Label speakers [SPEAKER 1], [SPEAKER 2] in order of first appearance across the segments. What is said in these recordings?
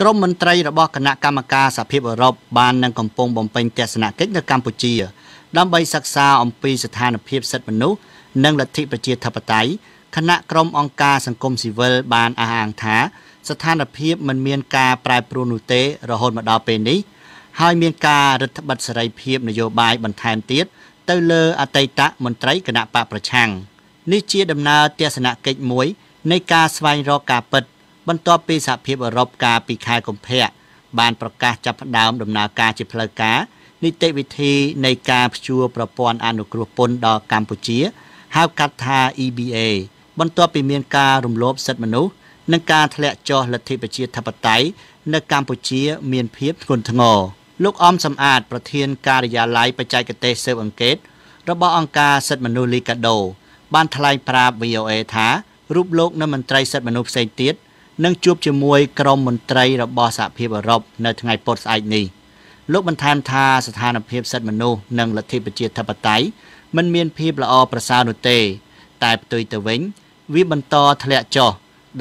[SPEAKER 1] ក្រុមមន្ត្រីរបស់គណៈកម្មការសហភាពអឺរ៉ុបបាននឹងកំពុងបំពេញទស្សនកិច្ចនៅកម្ពុជា ដើម្បីសិក្សាអំពីស្ថានភាពសិទ្ធិមនុស្សនិងលទ្ធិប្រជាធិបតេយ្យគណៈក្រុមអង្គការសង្គមស៊ីវិលបានអះអាងថា ស្ថានភាពមិនមានការប្រែប្រួលនោះទេរហូតមកដល់ពេលនេះហើយមានការរដ្ឋបិទសេរីភាពនយោបាយបន្ថែមទៀតទៅលើអតីតមន្ត្រីគណៈបកប្រឆាំងនេះជាដំណើរទស្សនកិច្ចមួយនៃការស្វែងរកការពិត បន្ទាប់ពីសហភាពអឺរ៉ុបកាលពីខែកុម្ភៈបានប្រកាសចាប់ផ្ដើមដំណើរការជាផ្លូវការនីតិវិធីនៃការព្យួរប្រព័ន្ធអនុគ្រោះពន្ធដល់កម្ពុជាហៅកាត់ថា EBA បន្ទាប់ពីមានការរំលោភសិទ្ធិមនុស្សនិងការធ្លាក់ចុះលទ្ធិប្រជាធិបតេយ្យនៅកម្ពុជាមានភាពធ្ងន់ធ្ងរលោកអមសំអាតប្រធានការិយាល័យបច្ចេកទេសស៊ើបអង្កេត របស់អង្គការសិទ្ធិមនុស្សលីកាដូបានថ្លែងប្រាប់ VOA ថារូបលោកនិងមន្ត្រីសិទ្ធិមនុស្សផ្សេងទៀត នឹងជួបជាមួយក្រុមមន្ត្រីរបស់សហភាពអឺរ៉ុបនៅថ្ងៃពុធស្អែកនេះលោកបន្ថែមថាស្ថានភាពសិទ្ធិមនុស្សនិងលទ្ធិប្រជាធិបតេយ្យមិនមានភាពល្អប្រសើរនោះទេ តែផ្ទុយទៅវិញ វាបន្តធ្លាក់ចុះ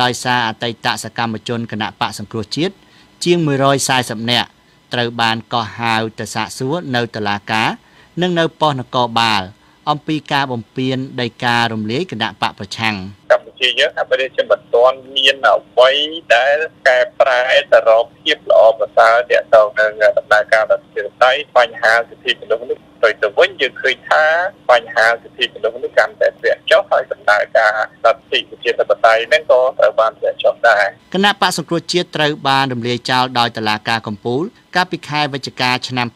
[SPEAKER 1] ដោយសារអតីតសកម្មជនគណៈបកសង្គ្រោះជាតិជាង140នាក់ត្រូវបានកោះហៅទៅសាកសួរនៅតុលាការ និងនៅប៉ុស្តិ៍នគរបាល អំពីការបំពេញដីការរំលាយគណៈបកប្រឆាំង
[SPEAKER 2] កម្ពុជាយើងអភិរិជាមិនទាន់មានអ្វីដែលកែប្រែទៅរកភាពល្អប្រសើរទាក់ទងនឹងដំណើរការរដ្ឋាភិបាលបញ្ហាសិទ្ធិមនុស្សនេះទៅទៅវិញយើងឃើញថាបញ្ហាសិទ្ធិមនុស្សនេះកាន់តែធ្លាក់ចុះហើយដំណើរការសិទ្ធិប្រជាធិបតេយ្យហ្នឹងក៏ត្រូវបានធ្លាក់ចុះដែរ
[SPEAKER 1] គណៈបកសង្គ្រោះជាតិត្រូវបានរំលាយចោលដោយតុលាការកំពូល កាលពីខែវិច្ឆិកាឆ្នាំ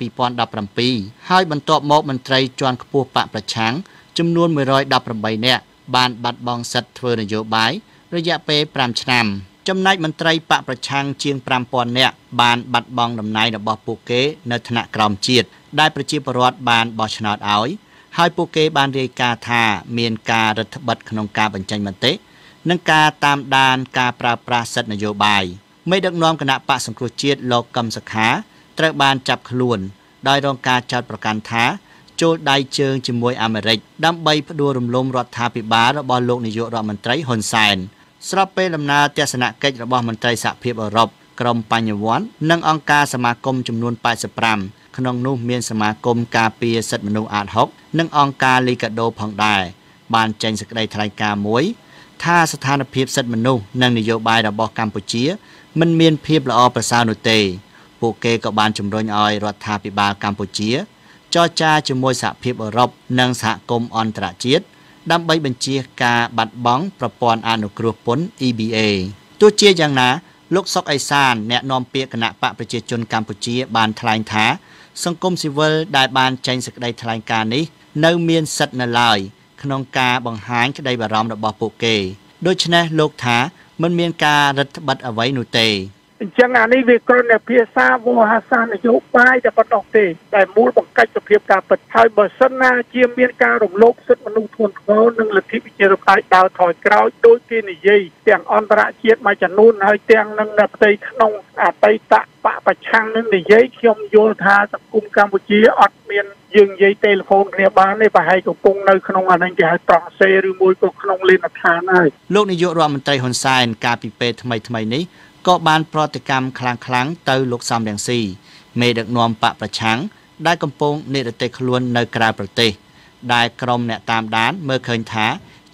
[SPEAKER 1] 2017ហើយបន្ទាប់មកមន្ត្រីជាន់ខ្ពស់បកប្រឆាំងចំនួន118នាក់បានបាត់បង់សិទ្ធិធ្វើនយោបាយរយៈពេល5ឆ្នាំចំណែកមន្ត្រីបកប្រឆាំងជាង5000នាក់បានបាត់បង់តំណែងរបស់ពួកគេនៅថ្នាក់ក្រោមជាតិដែលប្រជាពលរដ្ឋបានបោះឆ្នោតឲ្យហើយពួកគេបានរាយការណ៍ថាមានការរដ្ឋបិទក្នុងការបញ្ចេញមតិនិងការតាមដានការប្រើប្រាស់សិទ្ធិនយោបាយមេដឹកនាំគណៈបកសង្គ្រោះជាតិលោកកឹមសុខា ត្រូវបានចាប់ខ្លួន ដោយរងការចោទប្រកាន់ថាចូលដៃជើងជាមួយអាមេរិកដើម្បីផ្ដួលរំលំរដ្ឋាភិបាលរបស់លោកនាយករដ្ឋមន្ត្រីហ៊ុនសែនស្របពេលដំណើរទស្សនកិច្ចរបស់មន្ត្រីសហភាពអឺរ៉ុបក្រុមបញ្ញវន្តនិងអង្គការសមាគមចំនួន85ក្នុងនោះមានសមាគមការពារសិទ្ធិមនុស្សអាត6និងអង្គការលីកាដូផងដែរបានចេញសេចក្តីថ្លែងការណ៍មួយ ថាស្ថានភាពសិទ្ធិមនុស្សនិងនយោបាយរបស់កម្ពុជា មិនមានភាពល្អប្រសើរនោះទេ ពួកគេក៏បានជំរុញឲ្យរដ្ឋាភិបាលកម្ពុជា ចរចាជាមួយសហភាពអឺរ៉ុបនិងសហគមន៍អន្តរជាតិដើម្បីបញ្ជាការបាត់បង់ប្រព័ន្ធអនុគ្រោះពន្ធ EBA ទោះជាយ៉ាងណាលោកសុកអេសានអ្នកនាំពាក្យគណៈបកប្រជាជនកម្ពុជាបានថ្លែងថា សង្គមស៊ីវិលដែលបានចេញសេចក្តីថ្លែងការណ៍នេះនៅមានសិទ្ធិនៅឡើយក្នុងការបង្ហាញក្តីបារម្ភរបស់ពួកគេ ដូច្នេះលោកថាមិនមានការរឹតបន្តឹងអ្វីនោះទេ
[SPEAKER 3] អញ្ចឹងអានេះវាគ្រាន់តែភាសាវោហាសានយោបាយតែប៉ុណ្ណោះទេតែមូលបង្កាច់សភាពការពិតហើយបើសិនណាជាមានការរំលោភសិទ្ធិមនុស្សធ្ងន់ធ្ងរនិងលទ្ធិប្រជាធិបតេយ្យដើរថយក្រោយដោយគេនិយាយទាំងអន្តរជាតិមួយចំនួនហើយទាំងនឹងនៅផ្ទៃក្នុងអតីតបពប្រឆាំងនឹងនិយាយខ្ញុំយល់ថាសង្គមកម្ពុជាអត់មានយើងនិយាយទូរស័ព្ទគ្នាបានទេប្រហែលកំពុងនៅក្នុងអានេះគេហៅត្រង់សេឬមួយក៏ក្នុងលេនដ្ឋានហើយ
[SPEAKER 1] លោកនាយករដ្ឋមន្ត្រីហ៊ុនសែនកាលពីពេលថ្មីថ្មីនេះ ក៏បានប្រតិកម្មខ្លាំងៗទៅលោកសំរងស៊ីមេដឹកនាំបកប្រឆាំងដែលកំពុងនិរទេសខ្លួននៅក្រៅប្រទេស ដែលក្រុមអ្នកតាមដានមើលឃើញថា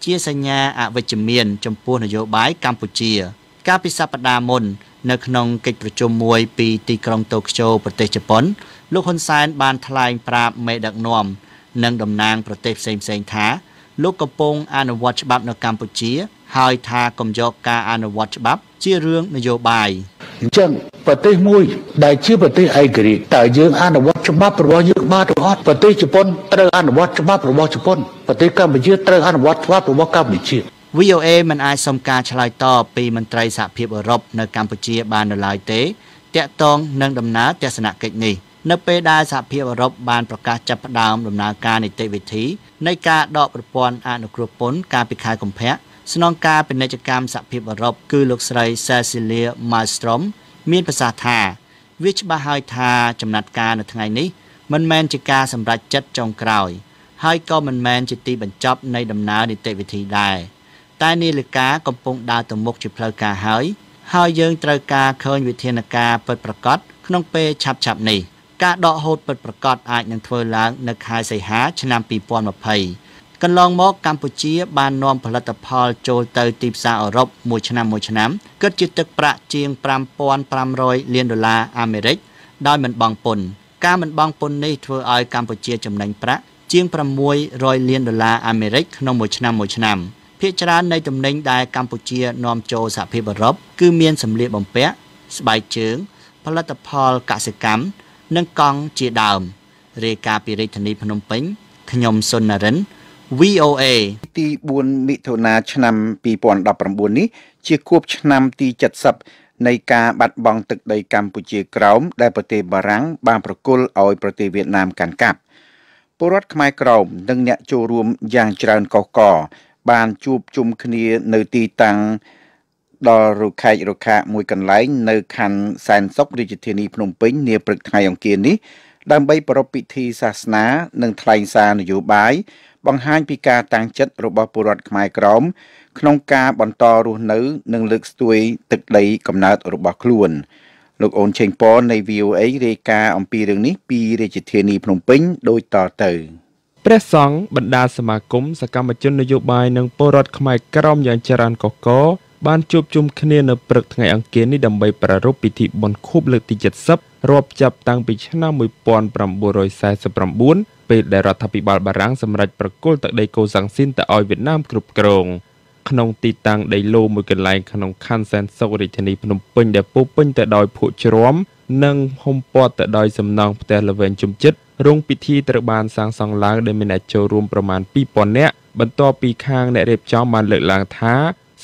[SPEAKER 1] ជាសញ្ញាអវិជ្ជមាន ចំពោះនយោបាយកម្ពុជា កាលពីសប្តាហ៍មុន នៅក្នុងកិច្ចប្រជុំមួយពីទីក្រុងតូក្យូប្រទេសជប៉ុន លោកហ៊ុនសែនបានថ្លែងប្រាប់មេដឹកនាំនិងតំណាងប្រទេសផ្សេងៗថាលោកកំពុងអនុវត្តច្បាប់នៅកម្ពុជា ហើយថាកុំយកការអនុវត្តច្បាប់ជារឿងនយោបាយ
[SPEAKER 4] អញ្ចឹងប្រទេសមួយដែលជាប្រទេសឯករាជ្យតើយើងអនុវត្តច្បាប់របស់យើងបានឬអត់ប្រទេសជប៉ុនត្រូវអនុវត្តច្បាប់របស់ជប៉ុនប្រទេសកម្ពុជាត្រូវអនុវត្តច្បាប់របស់កម្ពុជា
[SPEAKER 1] VOA មិនអាចសុំការឆ្លើយតបពីមន្ត្រីសហភាពអឺរ៉ុបនៅកម្ពុជាបាននៅឡើយទេតាក់ទងនឹងដំណើរទស្សនកិច្ចនេះនៅពេលដែលសហភាពអឺរ៉ុបបានប្រកាសចាប់ផ្ដើមដំណើរការនីតិវិធីនៃការដកប្រព័ន្ធអនុគ្រោះពន្ធកាលពីខែកុម្ភៈ ស្នងការពាណិជ្ជកម្មសហភាពអឺរ៉ុបគឺលោកស្រី Cecilia Malmstrom មានប្រសាសន៍ថាវាច្បាស់ហើយថាចំណាត់ការនៅថ្ងៃនេះមិនមែនជាការសម្រេចចិត្តចុងក្រោយ ហើយក៏មិនមែនជាទីបញ្ចប់នៃដំណើរនីតិវិធីដែរតែនាឡិកាកំពុងដើរទៅមុខជាផ្លូវការហើយហើយយើងត្រូវការឃើញវិធានការពិតប្រាកដក្នុងពេលឆាប់ៗនេះការដកហូតពិតប្រាកដអាចនឹងធ្វើឡើងនៅខែសីហាឆ្នាំ2020 កន្លងមកកម្ពុជាបាននាំផលិតផលចូលទៅទីផ្សារអឺរ៉ុបមួយឆ្នាំមួយឆ្នាំគិតជាទឹកប្រាក់ជាង5500លានដុល្លារអាមេរិកដោយមិនបង់ពន្ធការមិនបង់ពន្ធនេះធ្វើឲ្យកម្ពុជាចំណេញប្រាក់ជាង600លានដុល្លារអាមេរិកក្នុងមួយឆ្នាំមួយឆ្នាំភាគច្រើននៃទំនិញដែលកម្ពុជានាំចូលសហភាពអឺរ៉ុបគឺមានសម្លៀកបំពាក់ស្បែកជើង ផលិតផលកសិកម្មនិងកង់ជាដើមរាយការណ៍ពីរាជធានីភ្នំពេញខ្ញុំសុននរិន VOA
[SPEAKER 5] ទី4មិថុនាឆ្នាំ2019នេះជាខួបឆ្នាំទី70នៃការបាត់បង់ទឹកដីកម្ពុជាក្រោមដែលប្រទេសបារាំងបានប្រគល់ឲ្យប្រទេសវៀតណាមកាន់កាប់ពលរដ្ឋខ្មែរក្រោមនិងអ្នកចូលរួមយ៉ាងច្រើនកុះកបានជួបជុំគ្នានៅទីតាំងដល់រុខេករខាមួយកន្លែងនៅខណ្ឌសែនសុខរាជធានីភ្នំពេញនាព្រឹកថ្ងៃអង្គារនេះដើម្បីប្រារព្ធពិធីសាសនា និងថ្លែងសារនយោបាយ បង្ហាញពីការតាំងចិត្តរបស់ពលរដ្ឋខ្មែរក្រមក្នុងការបន្តរស់នៅ និងលើកស្ទួយទឹកដីកំណើតរបស់ខ្លួនលោកអូនឆេងប៉ននៃ VOA រាយការណ៍អំពីរឿងនេះពីរាជធានីភ្នំពេញដូចតទៅ
[SPEAKER 6] ព្រះសង្ឃបណ្ដាសមាគមសកម្មជននយោបាយនិងពលរដ្ឋខ្មែរក្រមយ៉ាងច្រើនកកកបានជួបជុំគ្នានៅព្រឹកថ្ងៃអង្គារនេះដើម្បីប្រារព្ធពិធីបុណ្យខួបលើកទី70រាប់ចាប់តាំងពីឆ្នាំ1949 ពេលដែលរដ្ឋាភិបាលបារាំងសម្រេចប្រគល់ទឹកដីកូសាំងស៊ីនទៅឲ្យវៀតណាមគ្រប់គ្រងក្នុងទីតាំងដីឡូមួយកន្លែងក្នុងខណ្ឌសែនសុខរាជធានីភ្នំពេញដែលពោពេញទៅដោយភក់ជ្រាំនិងហុំព័ទ្ធទៅដោយសំណង់ផ្ទះល្វែងជុំចិត្តរោងពិធីត្រូវបានសាងសង់ឡើងដោយមានអ្នកចូលរួមប្រមាណ2000នាក់បន្ទាប់ពីខាងអ្នករៀបចំបានលើកឡើងថា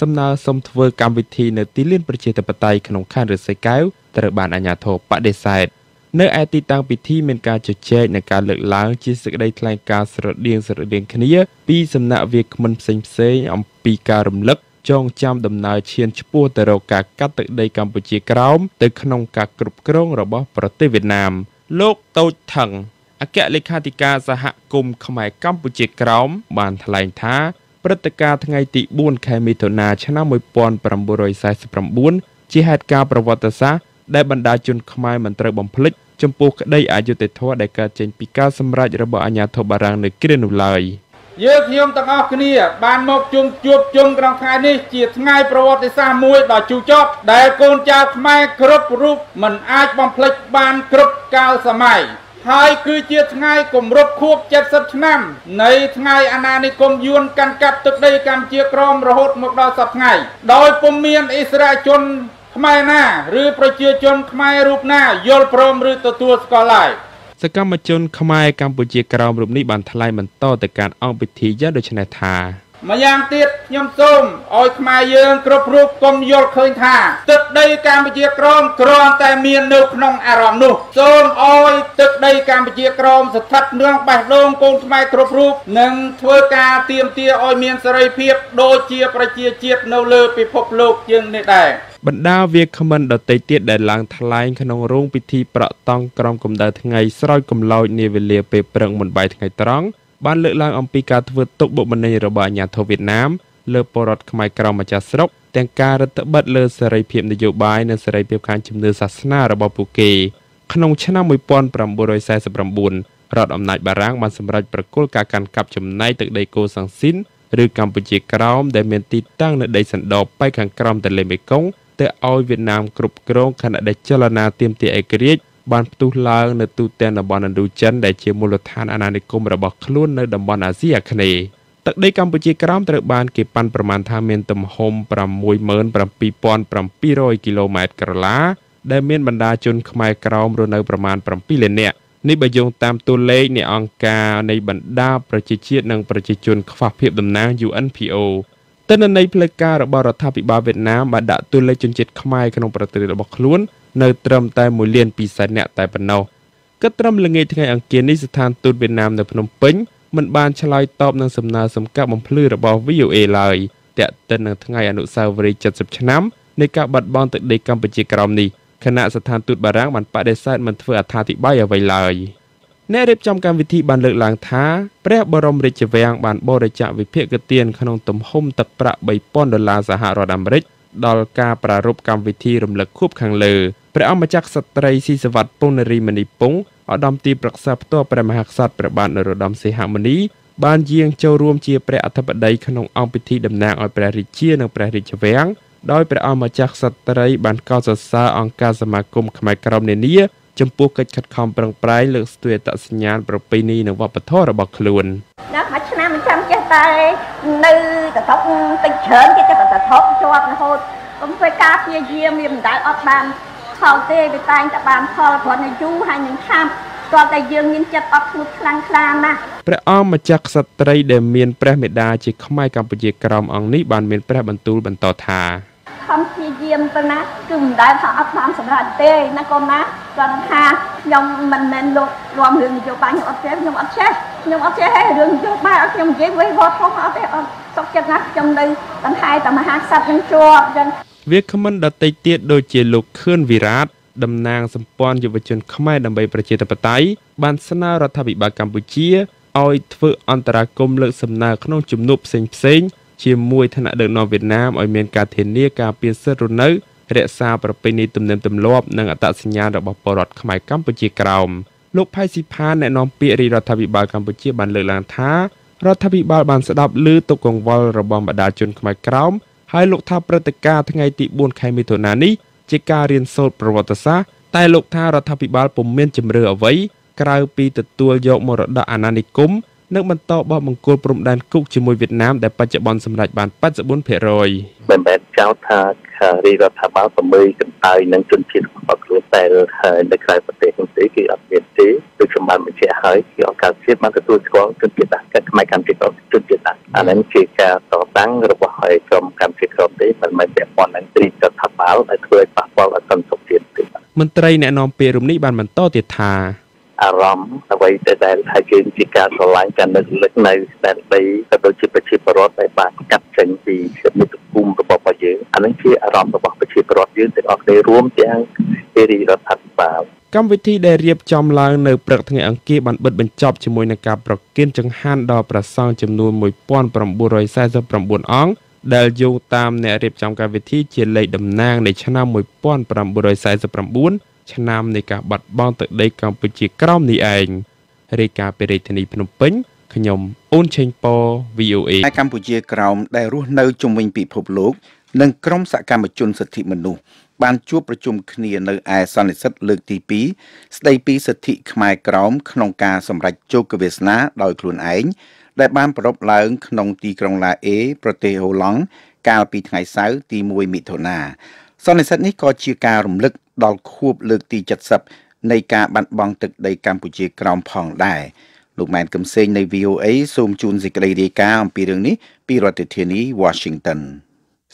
[SPEAKER 6] សំណើសុំធ្វើកម្មវិធីនៅទីលានប្រជាធិបតេយ្យក្នុងខណ្ឌរិស័យកែវត្រូវបានអាជ្ញាធរបដិសេធ នៅឯទីតាំងពិធីមានការជជែកនិងការលើកឡើងជាសេចក្តីថ្លែងការណ៍ស្រដៀងស្រដៀងគ្នា ពីសំណាក់វាគ្មិនផ្សេងផ្សេងអំពីការរំលឹកចងចាំដំណើរឈានឆ្ពោះទៅរកការកាត់ទឹកដីកម្ពុជាក្រោមទៅក្នុងការគ្រប់គ្រងរបស់ប្រទេសវៀតណាម លោកតូចថងអគ្គលេខាធិការសហគមន៍ខ្មែរកម្ពុជាក្រោមបានថ្លែងថាព្រឹត្តិការណ៍ថ្ងៃទី4ខែមិថុនាឆ្នាំ1949ជាហេតុការណ៍ប្រវត្តិសាស្ត្រដែលបណ្ដាជនខ្មែរមិនត្រូវបំភ្លេច ចំពោះក្តីអយុត្តិធម៌ដែលកើតចេញពីការសម្រេចរបស់អាជ្ញាធរបារាំងនៅគ្រានោះឡើយ
[SPEAKER 7] យើងខ្ញុំទាំងអស់គ្នា បានមកជុំជួបជុំក្នុងថ្ងៃនេះជាថ្ងៃប្រវត្តិសាស្ត្រមួយដ៏ជូរចត់ដែលកូនចៅខ្មែរគ្រប់រូបមិនអាចបំភ្លេចបានគ្រប់កាលសម័យហើយគឺជាថ្ងៃគម្រប់ខួប70ឆ្នាំ នៃថ្ងៃអាណានិគមយួនកាន់កាប់ទឹកដីកម្ពុជាក្រមរហូតមកដល់សប្តាហ៍ថ្ងៃ ដោយពុំមានអិសរាជជន ខ្មែរណាឬប្រជាជនខ្មែររូបណាយល់ព្រមឬទទួលស្គាល់ឡើយ
[SPEAKER 6] សកម្មជនខ្មែរកម្ពុជាក្រោមរូបនេះបានថ្លែងបន្តទៅកាន់អង្គពិធីយ៉ាងដូចនេះថា
[SPEAKER 7] ម្យ៉ាងទៀតខ្ញុំសូមឲ្យខ្មែរយើងគ្រប់រូបកុំយល់ឃើញថាទឹកដីកម្ពុជាក្រមគ្រាន់តែមាននៅក្នុងអារម្មណ៍នោះសូមឲ្យទឹកដីកម្ពុជាក្រមស្ថិតនឹងបេះដូងកូនខ្មែរគ្រប់រូបនិងធ្វើការទៀមទាឲ្យមានសេរីភាពដូចជាប្រជាជាតិនៅលើពិភពលោកជាងនេះដែរ
[SPEAKER 6] បណ្ដាវាគ្មិនដតីទៀតដែលឡើងថ្លែងក្នុងរោងពិធីប្រក់តង់ក្រមកម្ដៅថ្ងៃស្រោចកំឡោចនាវេលាពេលព្រឹកមុនបាយថ្ងៃត្រង់ បានលើកឡើងអំពីការធ្វើទុកបុកម្នេញរបស់អាញាធរវៀតណាមលើពលរដ្ឋខ្មែរក្រមម្ចាស់ស្រុកទាំងការរឹតបន្តឹងលើសេរីភាពនយោបាយនិងសេរីភាពខាងជំនឿសាសនារបស់ពួកគេក្នុងឆ្នាំ1949រដ្ឋអំណាចបារាំងបានសម្រេចប្រគល់ការកាន់កាប់ចំណែកទឹកដីកូសាំងស៊ីនឬកម្ពុជាក្រោមដែលមានទីតាំងនៅដីសណ្ដោប៉ែកខាងក្រោមទន្លេមេគង្គទៅឲ្យវៀតណាមគ្រប់គ្រងខណៈដែលចលនាទាមទារឯករាជ្យ បានផ្ទុះឡើងនៅទូទាំងតំបន់ឥណ្ឌូចិនដែលជាមូលដ្ឋានអាណានិគមរបស់ខ្លួននៅតំបន់អាស៊ីអាគ្នេយ៍ទឹកដីកម្ពុជាក្រោមត្រូវបានគេប៉ាន់ប្រមាណថាមានទំហំ67700គីឡូម៉ែត្រក្រឡាដែលមានបណ្ដាជនខ្មែរក្រោមរស់នៅប្រមាណ7លាននាក់នេះបើយោងតាមតួលេខនៃអង្គការនៃបណ្ដាប្រជាជាតិនិងប្រជាជនខ្វះភាពតំណាង UNPO ទិន្នន័យផ្លូវការរបស់រដ្ឋាភិបាលវៀតណាមបានដាក់តួលេខជនជាតិខ្មែរក្នុងប្រទេសរបស់ខ្លួន នៅត្រឹមតែ1លាន2សែននាក់តែប៉ុណ្ណោះគិតត្រឹមល្ងាចថ្ងៃអង្គារនេះស្ថានទូតវៀតណាមនៅភ្នំពេញមិនបានឆ្លើយតបនឹងសំណើសំកាប់បំភ្លឺរបស់ VOA ឡើយតាក់ទិននឹងថ្ងៃអនុស្សាវរីយ៍70ឆ្នាំនៃការបាត់បង់ទឹកដីកម្ពុជាក្រោមនេះគណៈស្ថានទូតបារាំងបានបដិសេធមិនធ្វើអត្ថាធិប្បាយអ្វីឡើយអ្នករៀបចំកម្មវិធីបានលើកឡើងថាព្រះបរមរាជវាំងបានបរិច្ចាគវិភាគទានក្នុងទំហំទឹកប្រាក់3000ដុល្លារសហរដ្ឋអាមេរិក ដល់ការប្រារព្ធកម្មវិធីរំលឹកខួបខាងលើព្រះអង្គម្ចាស់ក្សត្រីស៊ីសវត្តពងនារីមនីពងឧត្តមទីប្រឹក្សាផ្ទាល់ព្រះមហាក្សត្រព្រះបាទនរោត្តមសីហមុនីបានយាងចូលរួមជាព្រះអធិបតីក្នុងអង្គពិធីតំណាងឲ្យព្រះរាជានិងព្រះរាជវាំងដោយព្រះអង្គម្ចាស់ក្សត្រីបានកោតសរសើរអង្គការសមាគមខ្មែរក្រមនានាចំពោះកិច្ចខិតខំប្រឹងប្រែងលើកស្ទួយអត្តសញ្ញាណប្រពៃណីនិងវប្បធម៌របស់ខ្លួន
[SPEAKER 8] ណាមួយឆ្នាំមិនចាំចេះតែនៅតតុកតិចច្រើនគេចេះតែតតុកជាប់រហូតកុំធ្វើការព្យាយាមវាមិនដែលអត់បានផលទេវាតែងតែបានផលគ្រាន់តែយូរហើយនឹងខាំទាល់តែយើងមានចិត្តអត់ធ្មត់ខ្លាំងខ្លាណាស់
[SPEAKER 6] ព្រះអង្គម្ចាស់ក្សត្រីដែលមានព្រះមេដាជាខ្មែរកម្ពុជាក្រមអង្គនេះបានមានព្រះបន្ទូលបន្តថា
[SPEAKER 8] ខំព្យាយាមទៅណាគឺមិនដែលថាអត់បានសម្រាប់ទេណាកូនណាគាត់ថាខ្ញុំមិនមែនលោករំរឿងនយោបាយខ្ញុំអត់ចេះខ្ញុំអត់ចេះខ្ញុំអត់ចេះហើយរឿងនយោបាយអត់ខ្ញុំនិយាយវិញវត្តធំអត់ទេអត់សុខចិត្តណាស់ខ្ញុំនៅបន្ថែតែមហាក្សត្រនឹងជាប់ចឹង
[SPEAKER 6] វាគ្មិនដតីទៀតដូចជាលោកខឿនវិរាតតំណាងសម្ព័ន្ធយុវជនខ្មែរដើម្បីប្រជាធិបតេយ្យបានស្នើរដ្ឋាភិបាលកម្ពុជាឲ្យធ្វើអន្តរាគមន៍លើកសំណើក្នុងជំនួបផ្សេងផ្សេង ជាមួយឋានៈដឹកនាំវៀតណាមឲ្យមានការធានាការពារសិទ្ធិរស់នៅរក្សាប្រពៃណីទំនៀមទម្លាប់និងអត្តសញ្ញាណរបស់ពលរដ្ឋខ្មែរកម្ពុជាក្រោមលោកផៃស៊ីផានអ្នកនាំពាក្យរាជរដ្ឋាភិបាលកម្ពុជាបានលើកឡើងថារដ្ឋាភិបាលបានស្ដាប់ឮទុកកង្វល់របស់បណ្ដាជនខ្មែរក្រោមហើយលោកថាព្រឹត្តិការណ៍ថ្ងៃទី4ខែមិថុនានេះជាការរៀនសូត្រប្រវត្តិសាស្ត្រតែលោកថារដ្ឋាភិបាលពុំមានជំរឿអ្វីក្រៅពីទទួលយកមរតកអាណានិគម និងបន្តបោះបង្គោលព្រំដែនគុកជាមួយវៀតណាមដែលបច្ចុប្បន្នសម្រេចបាន84%
[SPEAKER 9] មិនមែនចោទថារាជរដ្ឋាភិបាលប្រមើកន្តើយនឹងជនជាតិរបស់ខ្លួនតែនៅក្រៅប្រទេសនោះទេគឺអត់មានទេដូចខ្ញុំបានបញ្ជាក់ហើយគឺអង្គការជាតិបានទទួលស្គាល់ជនជាតិដាស់ខ្មែរកម្ពុជាជនជាតិដាស់អានឹងជាការតតាំងរបស់ឲ្យក្រុមកម្ពុជាក្រមទេមិនមែនពាក់ព័ន្ធនឹងរាជរដ្ឋាភិបាលដែលធ្វើឲ្យប៉ះពាល់ដល់សន្តិសុខជាតិទេ
[SPEAKER 6] មន្ត្រីអ្នកនាំពាក្យរំនេះបានបន្តទៀតថា
[SPEAKER 9] អារម្មណ៍អ្វីដែលដែលថាយើងជាការស្រឡាញ់ការនឹកលឹកនៅស្ដែនដីក៏ដូចជាប្រជាពលរដ្ឋដែលបានកាត់ចេញពីមាតុភូមិរបស់យើងអានឹងជាអារម្មណ៍របស់ប្រជាពលរដ្ឋយើងទាំងអស់គ្នារួមទាំងរាជរដ្ឋាភិបាល
[SPEAKER 6] កម្មវិធីដែលរៀបចំឡើងនៅព្រឹកថ្ងៃអង្គារបានបិទបញ្ចប់ជាមួយនឹងការប្រគិនចង្ហាន់ដល់ព្រះសង្ឃចំនួន1949អង្គដែលយោងតាមអ្នករៀបចំកម្មវិធីជាលេខតំណាងនៃឆ្នាំ1949 ឆ្នាំនៃការបាត់បង់ទឹកដីកម្ពុជាក្រោមនេះឯងរាយការណ៍ពីរាជធានីភ្នំពេញខ្ញុំអូនឆេងប៉ VOA
[SPEAKER 5] ឯកម្ពុជាក្រោមដែលរស់នៅជុំវិញពិភពលោកនិងក្រុមសកម្មជនសិទ្ធិមនុស្សបានជួបប្រជុំគ្នានៅឯសន្និសីទលើកទី2ស្ដីពីសិទ្ធិខ្មែរក្រោមក្នុងការសម្រេចជោគវាសនាដោយខ្លួនឯងដែលបានប្រពឡើងក្នុងទីក្រុងឡាអេប្រទេសហូឡង់កាលពីថ្ងៃសៅរ៍ទី1មិថុនា សន្និសីទនេះក៏ជាការរំលឹកដល់ខួបលើកទី70នៃការបាត់បង់ទឹកដីកម្ពុជាក្រោមផងដែរលោកម៉ែនកឹមសេងនៃ VOA សូមជូនសេចក្តីរាយការណ៍អំពីរឿងនេះពីរដ្ឋធានី Washington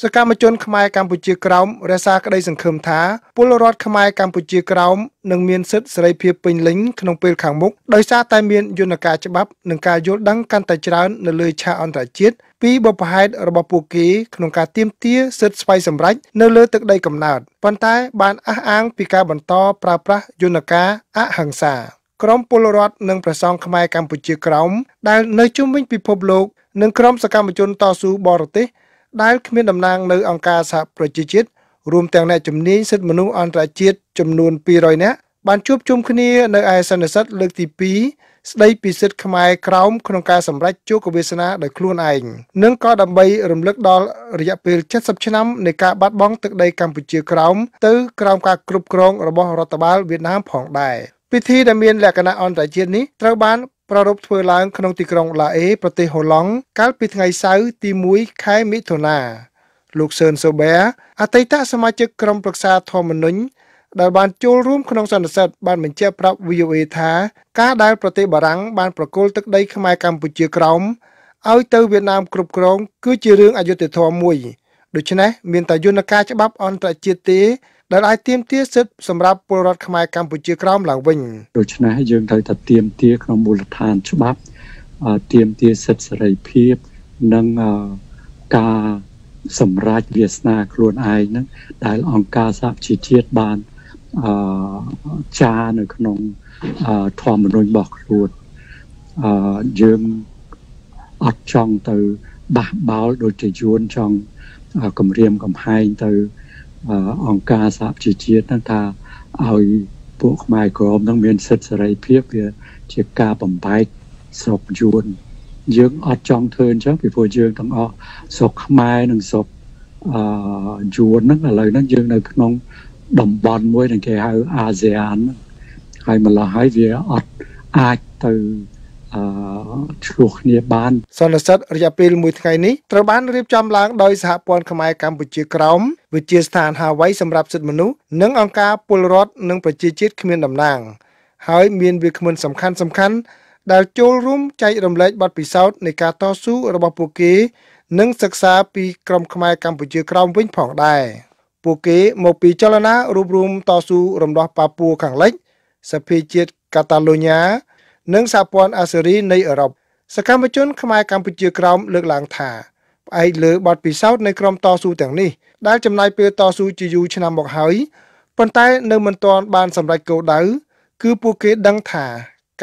[SPEAKER 10] សកម្មជនខ្មែរកម្ពុជាក្រោមរក្សាក្តីសង្ឃឹមថាពលរដ្ឋខ្មែរកម្ពុជាក្រោមនឹងមានសិទ្ធិសេរីភាពពេញលេញក្នុងពេលខាងមុខដោយសារតែមានយន្តការច្បាប់និងការយល់ដឹងកាន់តែច្រើននៅលើឆាកអន្តរជាតិពីបុព្វហេតុរបស់ពួកគេក្នុងការទាមទារសិទ្ធិស្វ័យសម្រេចនៅលើទឹកដីកំណើតប៉ុន្តែបានអះអាងពីការបន្តប្រើប្រាស់យន្តការអហិង្សាក្រមពលរដ្ឋនិងប្រសង់ខ្មែរកម្ពុជាក្រោមដែលនៅជុំវិញពិភពលោកនិងក្រុមសកម្មជនតស៊ូបរទេស ដែលគ្មានតំណាងនៅអង្គការសហប្រជាជាតិរួមទាំងអ្នកជំនាញសិទ្ធិមនុស្សអន្តរជាតិចំនួន200នាក់បានជួបជុំគ្នានៅឯសន្និសីទលើកទី2ស្ដីពីសិទ្ធិខ្មែរក្រោមក្នុងការសម្រេចជោគវាសនាដោយខ្លួនឯងនិងក៏ដើម្បីរំលឹកដល់រយៈពេល70ឆ្នាំនៃការបាត់បង់ទឹកដីកម្ពុជាក្រោមទៅក្រោមការគ្រប់គ្រងរបស់រដ្ឋបាលវៀតណាមផងដែរពិធីដែលមានលក្ខណៈអន្តរជាតិនេះត្រូវបាន ប្រារព្ធធ្វើឡើងក្នុងទីក្រុងឡាអេប្រទេសហូឡង់កាលពីថ្ងៃសៅរ៍ទី1ខែមិថុនាលោកសឿនសូបែអតីតសមាជិកក្រុមប្រឹក្សាធម្មនុញ្ញដែលបានចូលរួមក្នុងសន្និសីទបានបញ្ជាក់ប្រាប់ VOA ថាការដែលប្រទេសបារាំងបានប្រគល់ទឹកដីខ្មែរកម្ពុជាក្រោមឲ្យទៅវៀតណាមគ្រប់គ្រង គឺជារឿងអយុត្តិធម៌មួយដូច្នេះមានតែយន្តការច្បាប់អន្តរជាតិទេ ដែលអាចទៀមទាសិទ្ធិសម្រាប់ពលរដ្ឋខ្មែរកម្ពុជាក្រោមឡើងវិញ
[SPEAKER 11] ដូច្នេះយើងត្រូវតែទៀមទាក្នុងមូលដ្ឋានច្បាប់ទៀមទាសិទ្ធិសេរីភាពនិងការសម្រេចវាសនាខ្លួនឯងហ្នឹងដែលអង្គការសហជីវជាតិបានអឺចានៅក្នុងធម្មនុញ្ញរបស់ខ្លួនអឺយើងអត់ចង់ទៅបះបោលដូចជាយួនចង់គម្រាមកំហែងទៅអ ង្គការសហជីវជាតិហ្នឹងថាឲ្យពួកខ្មែរក្រមនឹងមានសិទ្ធិសេរីភាពវាជាការបំបែកស្រុកយួនយើងអត់ចង់ធ្វើអញ្ចឹងពីព្រោះយើងទាំងអស់ស្រុកខ្មែរនិងស្រុកអឺយួនហ្នឹងឥឡូវហ្នឹងយើងនៅក្នុងតំបន់មួយដែលគេហៅអាស៊ានហើយម្ល៉េះហើយវាអត់អាចទៅ អឺឆ្លោះគ្នាបាន
[SPEAKER 10] សន្និសីទរយៈពេល1ថ្ងៃនេះត្រូវបានរៀបចំឡើងដោយសហព័ន្ធខ្មែរកម្ពុជាក្រោមវិជាស្ថានហាវ៉ៃសម្រាប់សិទ្ធិមនុស្សនិងអង្គការពលរដ្ឋនិងប្រជាជាតិគ្មានតំណាង ហើយមានវាគ្មិនសំខាន់សំខាន់ដែលចូលរួមចែករំលែកបទពិសោធន៍នៃការតស៊ូរបស់ពួកគេ និងសិក្សាពីក្រមខ្មែរកម្ពុជាក្រោមវិញផងដែរពួកគេមកពីចលនារួបរวมតស៊ូរំដោះប៉ាពួរខាងលិចសភាជាតិកាតាឡូញ៉ា និងសហព័ន្ធអាស៊េរីនៃអឺរ៉ុបសកម្មជនខ្មែរកម្ពុជាក្រោមលើកឡើងថាផ្អែកលើបទពិសោធន៍នៃក្រុមតស៊ូទាំងនេះដែលចំណាយពេលតស៊ូជាយូរឆ្នាំមកហើយប៉ុន្តែនៅមិនទាន់បានសម្រេចគោលដៅគឺពួកគេដឹងថា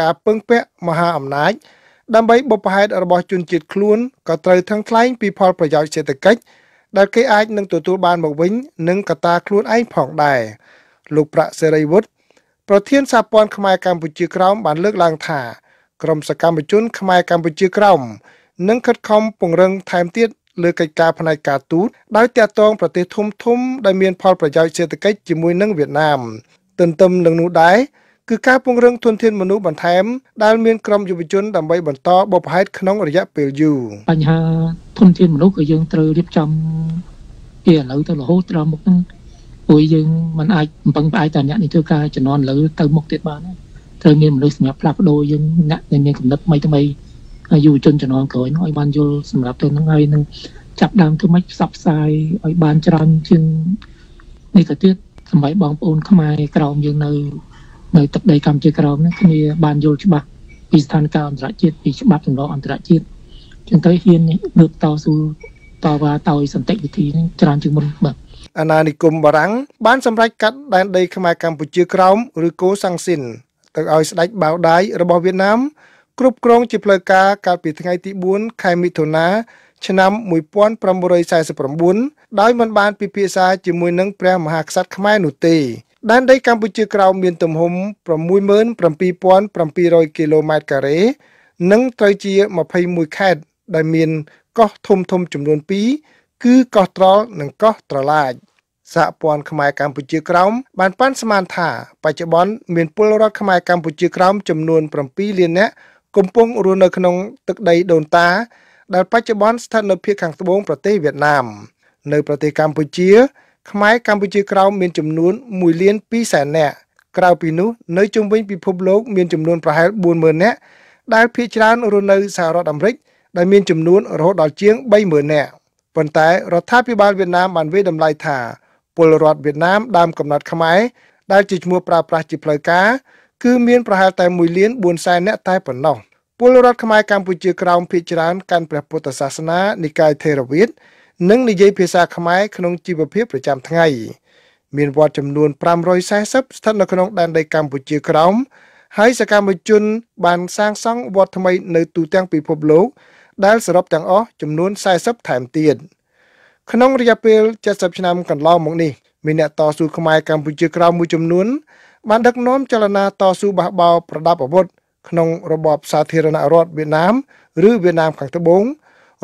[SPEAKER 10] ការពឹងពាក់មហាអំណាចដើម្បីបុព្វហេតុរបស់ជនជាតិខ្លួនក៏ត្រូវថឹងថ្លែងពីផលប្រយោជន៍សេដ្ឋកិច្ចដែលគេអាចនឹងទទួលបានមកវិញនិងកត្តាខ្លួនឯងផងដែរលោកប្រាក់សេរីវុឌ្ឍ ប្រធានសហព័ន្ធខ្មែរកម្ពុជាក្រោមបានលើកឡើងថាក្រមសកម្មជនខ្មែរកម្ពុជាក្រោមនឹងខិតខំពង្រឹងថែមទៀតលើកិច្ចការផ្នែកការទូតដោយតាក់ទងប្រទេសធំធំដែលមានផលប្រយោជន៍សេដ្ឋកិច្ចជាមួយនឹងវៀតណាមទន្ទឹមនឹងនោះដែរគឺការពង្រឹងធនធានមនុស្សបន្ថែមដែលមានក្រុមយុវជនដើម្បីបន្តបបផែតក្នុងរយៈពេលយូរ
[SPEAKER 12] បញ្ហាធនធានមនុស្សក៏យើងត្រូវរៀបចំពីឥឡូវទៅរហូតដល់មុខហ្នឹង ព្រោះយើងមិនអាចបំពឹងផ្អែកតែអ្នកនេះធ្វើការជំនាន់លើទៅមុខទៀតបានត្រូវមានមនុស្សសម្រាប់ផ្លាស់ប្ដូរយើងអ្នកដែលមានកំណត់ថ្មីថ្មីយុវជនជំនាន់ក្រោយនោះឲ្យបានយល់សម្រាប់ទៅនឹងហើយនឹងចាប់ដើមធ្វើម៉េចផ្សព្វផ្សាយឲ្យបានច្រើនជាងនេះទៅទៀតសម្រាប់បងប្អូនខ្មែរក្រោមយើងនៅនៅទឹកដីកម្ពុជាក្រោមនេះគ្នាបានយល់ច្បាស់ពីស្ថានភាពអន្តរជាតិពីច្បាប់ទម្លាប់អន្តរជាតិចឹងទៅហ៊ានលើកតស៊ូតវ៉ាតោយសន្តិវិធីនេះច្រើនជាងមុនបាទ
[SPEAKER 10] អាណានិគមបារាំងបានសម្រេចកាត់ដែនដីខ្មែរកម្ពុជាក្រោមឬកូសាំងស៊ីនទៅឲ្យស្ដេចបាវដៃរបស់វៀតណាមគ្រប់គ្រងជាផ្លូវការកាលពីថ្ងៃទី4ខែមិថុនាឆ្នាំ1949ដោយមិនបានពិភាក្សាជាមួយនឹងព្រះមហាក្សត្រខ្មែរនោះទេដែនដីកម្ពុជាក្រោមមានទំហំ67700គីឡូម៉ែត្រការ៉េនិងត្រូវជា21ខេត្តដែលមានកោះធំធំចំនួន2 គឺកោះត្រល់និងកោះត្រឡាចសហព័ន្ធខ្មែរកម្ពុជាក្រោមបានប៉ាន់ស្មានថា បច្ចុប្បន្នមានពលរដ្ឋខ្មែរកម្ពុជាក្រោមចំនួន7លាននាក់កំពុងរស់នៅក្នុងទឹកដីដូនតា ដែលបច្ចុប្បន្នស្ថិតនៅភាគខាងត្បូងប្រទេសវៀតណាម នៅប្រទេសកម្ពុជា ខ្មែរកម្ពុជាក្រោមមានចំនួន1លាន2សែននាក់ក្រៅពីនោះនៅជុំវិញពិភពលោកមានចំនួនប្រហែល40000នាក់ដែលភាគច្រើនរស់នៅសហរដ្ឋអាមេរិកដែលមានចំនួនរហូតដល់ជាង30000នាក់ ប៉ុន្តែរដ្ឋាភិបាលវៀតណាមបានវាយតម្លៃថាពលរដ្ឋវៀតណាមដើមកំណត់ខ្មែរដែលជាឈ្មោះប្រើប្រាស់ជាផ្លូវការគឺមានប្រហែលតែ1លាន4សែននាក់តែប៉ុណ្ណោះពលរដ្ឋខ្មែរកម្ពុជាក្រោមភាគច្រើនកាន់ព្រះពុទ្ធសាសនានិកាយថេរវាទនិងនិយាយភាសាខ្មែរក្នុងជីវភាពប្រចាំថ្ងៃមានវត្តចំនួន540ស្ថិតនៅក្នុងដែនដីកម្ពុជាក្រោមហើយសកម្មជនបានសាងសង់វត្តថ្មីនៅទូទាំងពិភពលោក ដែលសរុបទាំងអស់ចំនួន40ថែមទៀតក្នុងរយៈពេល70ឆ្នាំកន្លងមកនេះមានអ្នកតស៊ូខ្មែរកម្ពុជាក្រោមមួយចំនួន បានដឹកនាំចលនាតស៊ូបះបោរប្រដាប់អាវុធក្នុងរបបសាធារណរដ្ឋវៀតណាម ឬវៀតណាមខាងត្បូង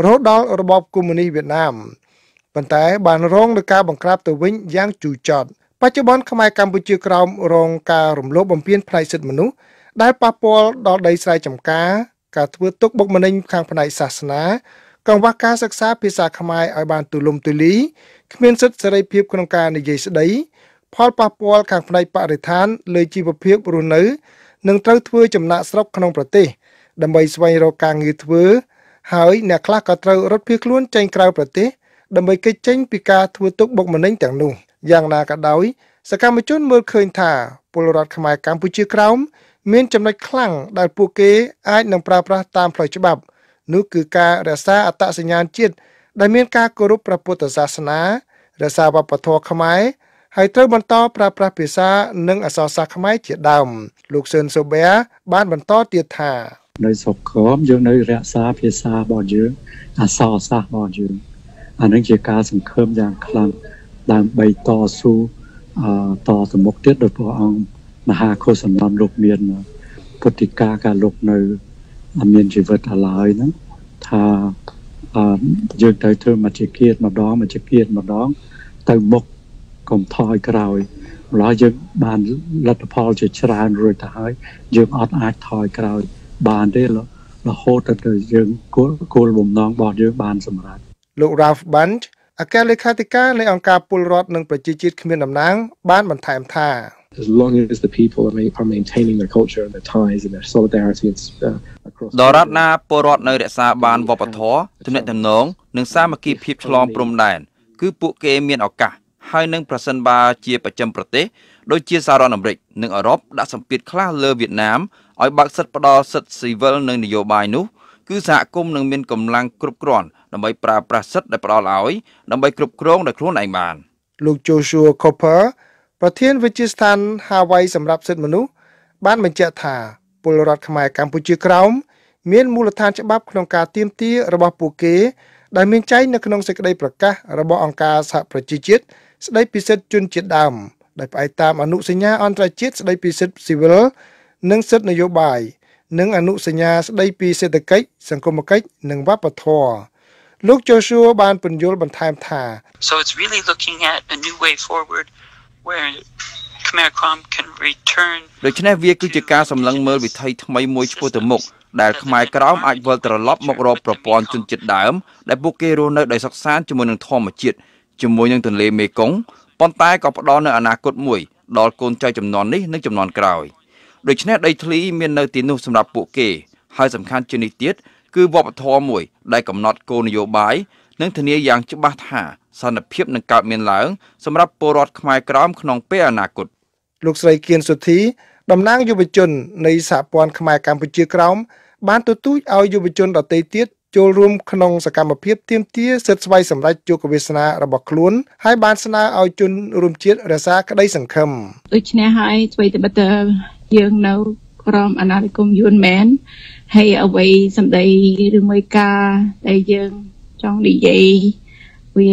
[SPEAKER 10] រហូតដល់របបកុម្មុយនីសវៀតណាមប៉ុន្តែបានរងនឹងការបង្ក្រាបទៅវិញយ៉ាងជូរចត់បច្ចុប្បន្នខ្មែរកម្ពុជាក្រោមរងការរំលោភបំពានផ្នែកសិទ្ធិមនុស្សដែលប៉ះពាល់ដល់ដីស្រែចម្ការ ការធ្វើទុកបុកម្នេញខាងផ្នែកសាសនា កង្វះការសិក្សាភាសាខ្មែរឲ្យបានទូលំទូលាយគ្មានសិទ្ធិសេរីភាពក្នុងការនិយាយស្ដីផលប៉ះពាល់ខាងផ្នែកបរិស្ថានលើជីវភាពរស់នៅនិងត្រូវធ្វើចំណាក់ស្រុកក្នុងប្រទេស ដើម្បីស្វែងរកការងារធ្វើ ហើយអ្នកខ្លះក៏ត្រូវរត់ភៀសខ្លួនចេញក្រៅប្រទេសដើម្បីគេចចេញពីការធ្វើទុកបុកម្នេញទាំងនោះយ៉ាងណាក៏ដោយសកម្មជនមើលឃើញថាពលរដ្ឋខ្មែរកម្ពុជាក្រោម មានចំណុចខ្លាំងដែលពួកគេអាចនឹងប្រើប្រាស់តាមផ្លូវច្បាប់នោះគឺការរក្សាអត្តសញ្ញាណជាតិដែលមានការគោរពព្រះពុទ្ធសាសនារក្សាវប្បធម៌ខ្មែរហើយត្រូវបន្តប្រើប្រាស់ភាសានិងអក្សរសាស្ត្រខ្មែរជាដើមលោកសឿនសូប៊ែបានបន្តទៀតថា
[SPEAKER 11] នៅស្រុកក្រមយើងនៅរក្សាភាសារបស់យើងអក្សរសាស្ត្ររបស់យើងអានឹងជាការសង្ឃឹមយ៉ាងខ្លាំងដើម្បីតស៊ូអតទៅមុខទៀតដោយព្រះអង្គ មហាកុសលនលោកមានពុទ្ធិកាការលោកនៅមានជីវិតឥឡូវហ្នឹងថាអឺយើងត្រូវធ្វើមកជាគៀតម្ដងមកជាគៀតម្ដង ទៅមុខកុំថយក្រោយម្ល៉េះយើងបានលទ្ធផលជាច្រើនរួចទៅហើយយើងអត់អាចថយក្រោយ បានទេរហូតទៅយើងគោលគោលបំណងរបស់យើងបានសម្រេច
[SPEAKER 10] លោក Ralph Bunch អគ្គលេខាធិការនៃអង្គការពលរដ្ឋនិងប្រជាជាតិគ្មានតំណែងបានបន្ថែមថា
[SPEAKER 13] as long as the people are, are maintaining their culture and their ties and their solidarity and uh,
[SPEAKER 14] across ដរាបណាពលរដ្ឋនៅរក្សាបានវប្បធម៌ទំនាក់ទំនងនិងសាមគ្គីភាពឆ្លងព្រំដែនគឺពួកគេមានឱកាសហើយនឹងប្រសិនបើជាប្រចាំប្រទេសដូចជាសហរដ្ឋអាមេរិកនិងអឺរ៉ុបដាក់សម្ពាធខ្លះលើវៀតណាមឲ្យបើកសិទ្ធិផ្ដល់សិទ្ធិស៊ីវិលនិងនយោបាយនោះគឺសហគមន៍នឹងមានកម្លាំងគ្រប់គ្រាន់ដើម្បីប្រើប្រាស់សិទ្ធិដែលផ្ដល់ឲ្យដើម្បីគ្រប់គ្រងដោយខ្លួនឯងបាន
[SPEAKER 10] លោក Joshua Copper ប្រធានវិទ្យាស្ថាន Hawaii សម្រាប់សិទ្ធិមនុស្សបានបញ្ជាក់ថាពលរដ្ឋខ្មែរកម្ពុជាក្រោមមានមូលដ្ឋានច្បាប់ក្នុងការទៀមទារបស់ពួកគេ ដែលមានចែងនៅក្នុងសេចក្តីប្រកាសរបស់អង្គការសហប្រជាជាតិស្តីពីសិទ្ធិជនជាតិដើមដែលផ្អែកតាមអនុសញ្ញាអន្តរជាតិស្តីពីសិទ្ធិស៊ីវិលនិងសិទ្ធិនយោបាយនិងអនុសញ្ញាស្តីពីសេដ្ឋកិច្ចសង្គមគិច្ចនិងវប្បធម៌លោក Joshua បានពន្យល់បន្ថែមថា
[SPEAKER 15] So it's really looking at a new way forward where Khmer Krom can return
[SPEAKER 14] ដូច្នេះវាគឺជាការសម្លឹងមើលវិថីថ្មីមួយឆ្ពោះទៅមុខដែលខ្មែរក្រោមអាចវិលត្រឡប់មករកប្រព័ន្ធជនជាតិដើមដែលពួកគេរស់នៅដោយសុខសាន្តជាមួយនឹងធម្មជាតិជាមួយនឹងទន្លេមេគង្គប៉ុន្តែក៏ផ្ដល់នូវអនាគតមួយដល់កូនចៅចំនួននេះនិងចំនួនក្រោយដូច្នេះដីធ្លីមាននៅទីនោះសម្រាប់ពួកគេហើយសំខាន់ជាងនេះទៀតគឺវប្បធម៌មួយដែលកំណត់គោលនយោបាយ និងធានាយ៉ាងច្បាស់ថាសន្តិភាពនឹងកើតមានឡើងសម្រាប់ពលរដ្ឋខ្មែរក្រោមក្នុងពេលអនាគត
[SPEAKER 10] លោកស្រីគៀនសុធីតំណាងយុវជននៃសហព័ន្ធខ្មែរកម្ពុជាក្រោមបានទទូចឲ្យយុវជនដទៃទៀតចូលរួមក្នុងសកម្មភាពទាមទារសិទ្ធិស្វ័យសម្រេចជោគវាសនារបស់ខ្លួនហើយបានស្នើឲ្យជនរួមជាតិរក្សាក្តីសង្ឃឹម
[SPEAKER 16] ដូច្នេះហើយអ្វីត្បិតតែយើងនៅក្រមអាណានិគមយួនមែនហើយអ្វីសម្ដីឬមួយការដែលយើង ចង់និយាយវា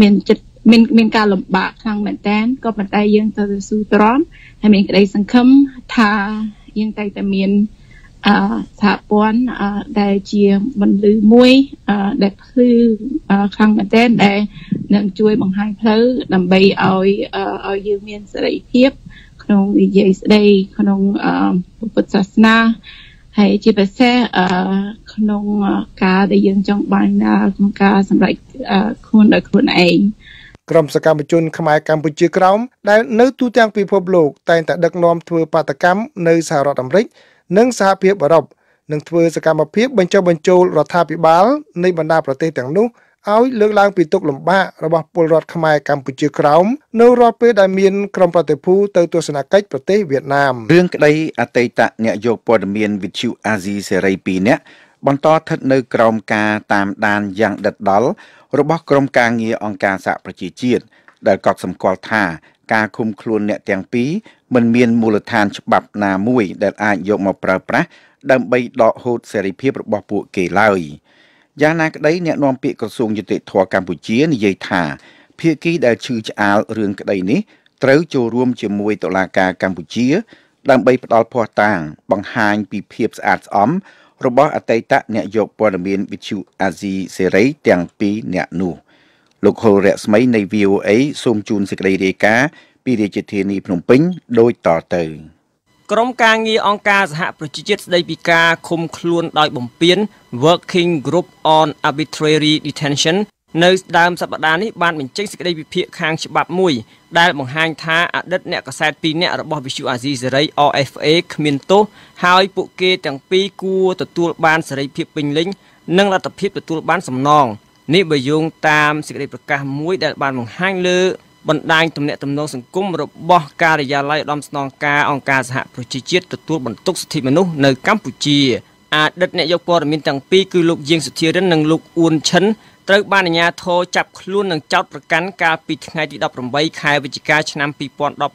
[SPEAKER 16] មានចិត្តមានមានការលំបាកខ្លាំងមែនតើក៏ប៉ុន្តែយើងទៅស៊ូទ្រាំហើយមានក្តីសង្ឃឹមថាយើងតែតែមានអសហព័ន្ធដែលជាបន្លឺមួយដែលភ្លឺខ្លាំងមែនទែនដែលនឹងជួយបង្ហាញផ្លូវដើម្បីឲ្យឲ្យយើងមានសេរីភាពក្នុងនិយាយស្ដីក្នុងពុទ្ធសាសនា ហើយជាពិសេសក្នុងការដែលយើងចង់បានក្នុងការសម្រេចខ្លួនដោយខ្លួនឯង
[SPEAKER 10] ក្រុមសកម្មជនខ្មែរកម្ពុជាក្រោមដែលនៅទូទាំងពិភពលោកតែងតែដឹកនាំធ្វើបាតកម្មនៅសហរដ្ឋអាមេរិកនិងសហភាពអឺរ៉ុបនឹងធ្វើសកម្មភាពបញ្ចុះបញ្ចូលរដ្ឋាភិបាលនៃបណ្ដាប្រទេសទាំងនោះ ឲ្យលើកឡើងពីទុកលំបាករបស់ពលរដ្ឋខ្មែរកម្ពុជាក្រោមនៅរាល់ពេលដែលមានក្រុមប្រតិភូទៅទស្សនកិច្ចប្រទេសវៀតណាម
[SPEAKER 5] រឿងក្តីអតីតអ្នកយកព័ត៌មានវិទ្យុអាស៊ីសេរី2នាក់បន្តស្ថិតនៅក្រោមការតាមដានយ៉ាងដិតដល់របស់ក្រុមការងារអង្គការសហប្រជាជាតិដែលកត់សម្គាល់ថាការឃុំខ្លួនអ្នកទាំងពីរមិនមានមូលដ្ឋានច្បាប់ណាមួយដែលអាចយកមកប្រើប្រាស់ដើម្បីដកហូតសេរីភាពរបស់ពួកគេឡើយ យ៉ាងណាក្តីអ្នកនាំពាក្យក្រសួងយុតិធធកម្ពុជានិយាយថាភាគីដែលឈឺឆ្អាលរឿងក្តីនេះត្រូវចូលរួមជាមួយតុលាការកម្ពុជា ដើម្បីផ្ដល់ភ័ស្តុតាង បង្ហាញពីភាពស្អាតស្អំរបស់អតីតអ្នកយកព័ត៌មានវិទ្យុអាស៊ីសេរីទាំងពីរអ្នកនោះលោកហុលរស្មីនៃ VOA សូមជូនសេចក្តីរាយការណ៍ពីរាជធានីភ្នំពេញដូចតទៅ
[SPEAKER 17] ក្រុមការងារអង្គការសហប្រជាជាតិស្តីពីការឃុំខ្លួនដោយបំពាន Working Group on Arbitrary Detention នៅដើមសប្តាហ៍នេះបានបញ្ចេញសេចក្តីវិភាគខាងច្បាប់មួយ ដែលបង្ហាញថាអតីតអ្នកកសែត2នាក់របស់វិទ្យុអាស៊ីសេរី RFA គ្មានទោសហើយពួកគេទាំងពីរគួរទទួលបានសេរីភាពពេញលេញនិងលទ្ធភាពទទួលបានសំណងនេះបើយោងតាមសេចក្តីប្រកាសមួយដែលបានបង្ហាញលើ បណ្ដាញទំនាក់ទំនងសង្គមរបស់ការិយាល័យឧត្តមស្នងការអង្គការសហប្រជាជាតិទទួលបន្ទុកសិទ្ធិមនុស្សនៅកម្ពុជាអតីតអ្នកយកព័ត៌មានទាំងពីរគឺលោកយាងសុធារិននិងលោកអ៊ួនឈិនត្រូវបានអាជ្ញាធរចាប់ខ្លួននិងចោទប្រកាន់កាលពីថ្ងៃទី18ខែវិច្ឆិកាឆ្នាំ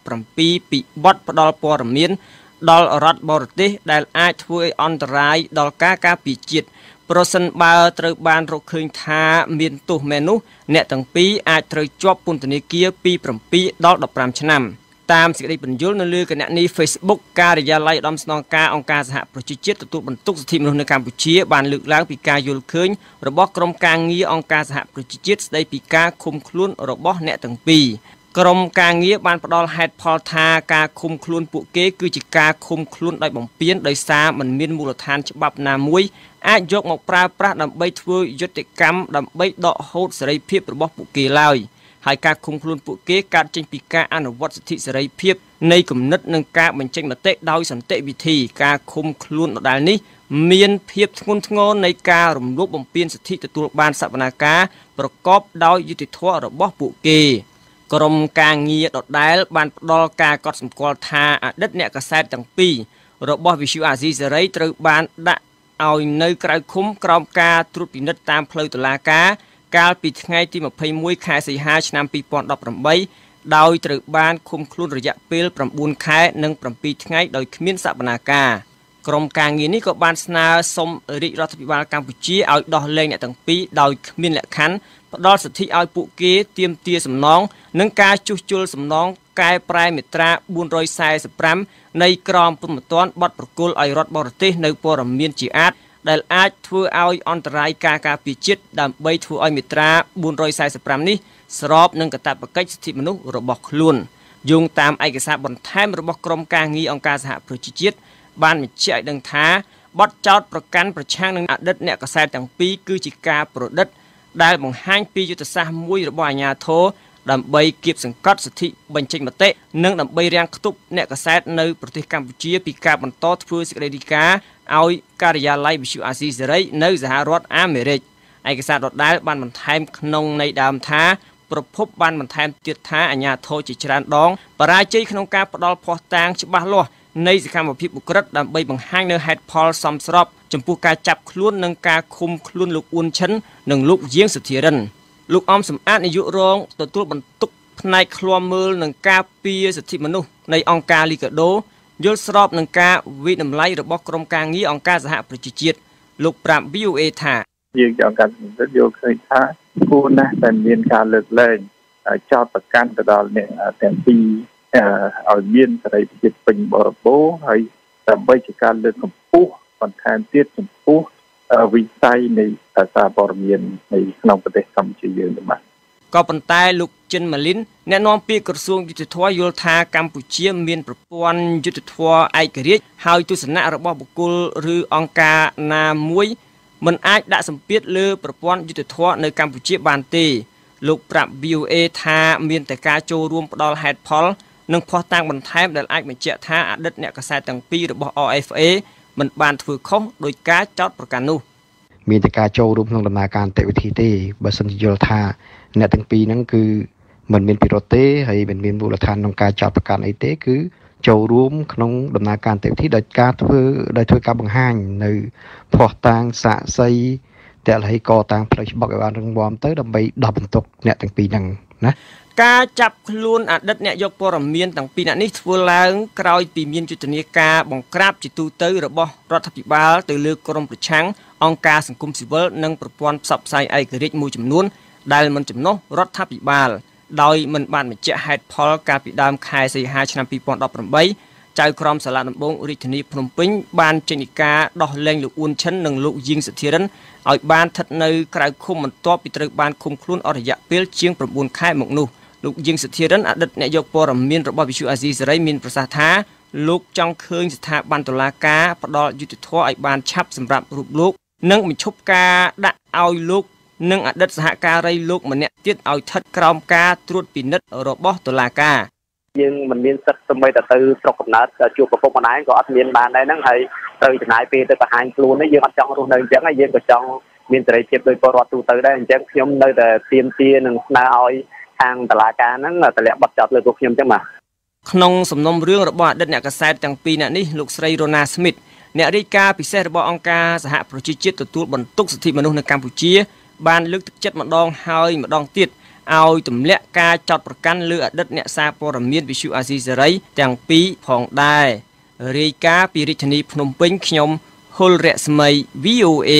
[SPEAKER 17] 2017ពីបទផ្ដាល់ព័ត៌មានដល់រដ្ឋបរទេសដែលអាចធ្វើឲ្យអន្តរាយដល់ការការពារជាតិព ប្រសិនបើត្រូវបានរកឃើញថាមានទោសមែននោះអ្នកទាំងពីរអាចត្រូវជាប់ពន្ធនាគារពី7ដល់15ឆ្នាំតាមសេចក្តីបញ្យល់នៅលើគណនី Facebook ការិយាល័យឧត្តមស្នងការអង្គការសហប្រជាជាតិទទួលបន្ទុកសិទ្ធិមនុស្សនៅកម្ពុជាបានលើកឡើងពីការយល់ឃើញរបស់ក្រុមការងារអង្គការសហប្រជាជាតិស្តីពីការឃុំខ្លួនរបស់អ្នកទាំងពីរ ក្រមការងារបានផ្ដល់ហេតុផលថាការឃុំខ្លួនពួកគេ គឺជាការឃុំខ្លួនដោយបំពានដោយសារមិនមានមូលដ្ឋានច្បាប់ណាមួយអាចយកមកប្រើប្រាស់ដើម្បីធ្វើយុត្តិកម្មដើម្បីដកហូតសេរីភាពរបស់ពួកគេឡើយហើយការឃុំខ្លួនពួកគេកើតចេញពីការអនុវត្តសិទ្ធិសេរីភាពនៃគំនិតនិងការបញ្ចេញមតិដោយសន្តិវិធីការឃុំខ្លួនដដែលនេះមានភាពធ្ងន់ធ្ងរនៃការរំលោភបំពានសិទ្ធិទទួលបានសវនាការប្រកបដោយយុត្តិធម៌របស់ពួកគេ ក្រមការងារដដែលបានផ្ដល់ការកត់សម្គាល់ថាអតីតអ្នកកសែតទាំងពីររបស់វិសុអាស៊ីសេរីត្រូវបានដាក់ឲ្យនៅក្រៅឃុំក្រោមការត្រួតពិនិត្យតាមផ្លូវតុលាការកាលពីថ្ងៃទី21ខែសីហាឆ្នាំ2018ដោយត្រូវបានឃុំខ្លួនរយៈពេល9ខែនិង7ថ្ងៃដោយគ្មានសវនាការក្រុមការងារនេះក៏បានស្នើសុំរាជរដ្ឋាភិបាលកម្ពុជាឲ្យដោះលែងអ្នកទាំងពីរដោយគ្មានលក្ខខណ្ឌ ផ្ដល់សិទ្ធិឲ្យពួកគេទាមទារសំណងនិងការជួសជុលសំណងកែប្រែមាត្រា445នៃក្រមព្រហ្មទណ្ឌបទប្រគល់ឲ្យរដ្ឋបរទេសនៅព័ត៌មានជាអាចដែលអាចធ្វើឲ្យអន្តរាយការការពារជាតិដើម្បីធ្វើឲ្យមាត្រា445នេះស្របនឹងកាតព្វកិច្ចសិទ្ធិមនុស្សរបស់ខ្លួនយោងតាមឯកសារបន្ថែមរបស់ក្រមការងារអង្គការសហប្រជាជាតិបានបញ្ជាក់ឲ្យដឹងថាបទចោតប្រកាន់ប្រឆាំងនឹងអតីតអ្នកកសែតទាំងពីរគឺជាការប្រឌិត ដែលបង្ហាញពីយុទ្ធសាស្ត្រមួយរបស់អាជ្ញាធរដើម្បីគៀបសង្កត់សិទ្ធិបញ្ចេញមតិនិងដើម្បីរាំងខ្ទប់អ្នកកសែតនៅប្រទេសកម្ពុជាពីការបន្តធ្វើសេចក្តីរាយការណ៍ឲ្យការិយាល័យវិទ្យុអាស៊ីសេរីនៅសហរដ្ឋអាមេរិកឯកសារដដែលបានបន្ថែមក្នុងន័យដើមថាប្រភពបានបន្ថែមទៀតថាអាញាធរជាច្រើនដងបរាជ័យក្នុងការផ្ដាល់ភ័ស្តុតាងច្បាស់លាស់នៃសកម្មភាពបុក្រិតដើម្បីបង្ហាញនៅហេតុផលសមស្រប ចំពោះការចាប់ខ្លួននិងការឃុំខ្លួនលោកអ៊ុនឈិននិងលោកយាងសុធិរិនលោកអំសំអាតនាយករងទទួលបន្ទុកផ្នែកឃ្លាំមើលនិងការពារសិទ្ធិមនុស្សនៃអង្គការលីកាដូយល់ស្របនឹងការវិតម្លៃរបស់ក្រមការងារអង្គការសហប្រជាជាតិលោកប្រាប់ VOA ថា
[SPEAKER 2] យើងចង់ការសម្រិទ្ធយល់ឃើញថាគួរណាស់តែមានការលើកលែងចោតប្រកាន់ទៅដល់អ្នកទាំងពីរឲ្យមានសេរីភាពពេញបរិបូរណ៍ហើយដើម្បីជាការលើកកម្ពស់ បន្ថែមទៀតចំពោះវិស័យនៃសារព័ត៌មាននៅក្នុងប្រទេសកម្ពុជាយើងនេះបាទ
[SPEAKER 17] ក៏ប៉ុន្តែលោកចិនម៉ាលីនអ្នកនាំពាក្យក្រសួងយុទ្ធភ័ពយល់ថាកម្ពុជាមានប្រព័ន្ធយុទ្ធភ័ពឯករាជ្យហើយទស្សនៈរបស់បុគ្គលឬអង្គការណាមួយមិនអាចដាក់សម្ពាធលើប្រព័ន្ធយុទ្ធភ័ពនៅកម្ពុជាបានទេលោកប្រាប់ VOA ថាមានតែការចូលរួមផ្ដល់ហេតុផលនិងភ័ស្តុតាងបន្ថែមដែលអាចបញ្ជាក់ថាអតីតអ្នកកសែតទាំងពីររបស់ RFA មិនបានធ្វើខុសដោយការចោទប្រកាន់នោះ
[SPEAKER 18] មានតែការចូលរួមក្នុងដំណើរការអន្តរវិធីទេបើសិនជាយល់ថាអ្នកទាំងពីរហ្នឹងគឺមិនមានពិរុទ្ធទេហើយមិនមានមូលដ្ឋានក្នុងការចោទប្រកាន់អីទេគឺចូលរួមក្នុងដំណើរការអន្តរវិធីដោយការធ្វើដោយធ្វើការបង្ហាញនៅភ័ស្តុតាងសាកសីតលហីកតាំងផ្លូវច្បាប់ឲ្យបានរឹងមាំទៅដើម្បីដោះបន្ទុកអ្នកទាំងពីរហ្នឹងណា
[SPEAKER 17] ការចាប់ខ្លួនអតីតអ្នកយកព័ត៌មានទាំងពីរអ្នកនេះធ្វើឡើងក្រោយពីមានយុទ្ធនាការបង្ក្រាបជាទូទៅរបស់រដ្ឋាភិបាលទៅលើក្រុមប្រឆាំងអង្គការសង្គមស៊ីវិលនិងប្រព័ន្ធផ្សព្វផ្សាយឯករាជ្យមួយចំនួនដែលមិនចំណុះរដ្ឋាភិបាលដោយមិនបានបញ្ជាក់ហេតុផលកាលពីដើមខែសីហាឆ្នាំ2018ចៅក្រមសាលាដំបងរាជធានីភ្នំពេញបានចេញនីការដោះលែងលោកអ៊ុនឈិននិងលោកយីងសធិរិនឲ្យបានស្ថិតនៅក្រៅឃុំបន្ទាប់ពីត្រូវបានឃុំខ្លួនអស់រយៈពេលជាង9ខែមកនោះ លោកយីងសធិរិនអតីតអ្នកយកព័ត៌មានរបស់វិទ្យុអាស៊ីសេរីមានប្រសាសន៍ថាលោកចង់ឃើញស្ថាប័នតុលាការផ្ដល់យុត្តិធម៌ឲ្យបានឆាប់សម្រាប់រូបលោកនិងបញ្ឈប់ការដាក់ឲ្យលោកនិងអតីតសហការីលោកម្នាក់ទៀតឲ្យស្ថិតក្រោមការត្រួតពិនិត្យរបស់តុលាការ
[SPEAKER 19] យើងមិនមានសិទ្ធិសម្បីតែទៅស្រុកកំណើតជួបប្រពន្ធម្ដាយក៏អត់មានបានដែរហ្នឹងហើយត្រូវចំណាយពេលទៅបង្ហាញខ្លួននេះយើងអត់ចង់រស់នៅអញ្ចឹងហើយយើងក៏ចង់មានសេរីភាពដោយពលរដ្ឋទូទៅដែរអញ្ចឹងខ្ញុំនៅតែទៀមទានិងស្នើឲ្យ ខាងតឡាការហ្នឹងតម្លាក់បတ်ចោតលើពួកខ្ញុំអញ្ចឹងបាទ
[SPEAKER 17] ក្នុងសំណុំរឿងរបស់អតីតអ្នកកសែតទាំងពីរអ្នកនេះលោកស្រីរ៉ូណាស្មីតអ្នករាយការណ៍ពិសេសរបស់អង្គការសហប្រជាជាតិទទួលបន្ទុកសិទ្ធិមនុស្សនៅកម្ពុជា បានលើកទឹកចិត្តម្ដងហើយម្ដងទៀតឲ្យទម្លាក់ការចោទប្រកាន់លើអតីតអ្នកសារព័ត៌មានវិទ្យុអាស៊ីសេរីទាំងពីរផងដែររាយការណ៍ពីរាជធានីភ្នំពេញខ្ញុំហុលរស្មី VOA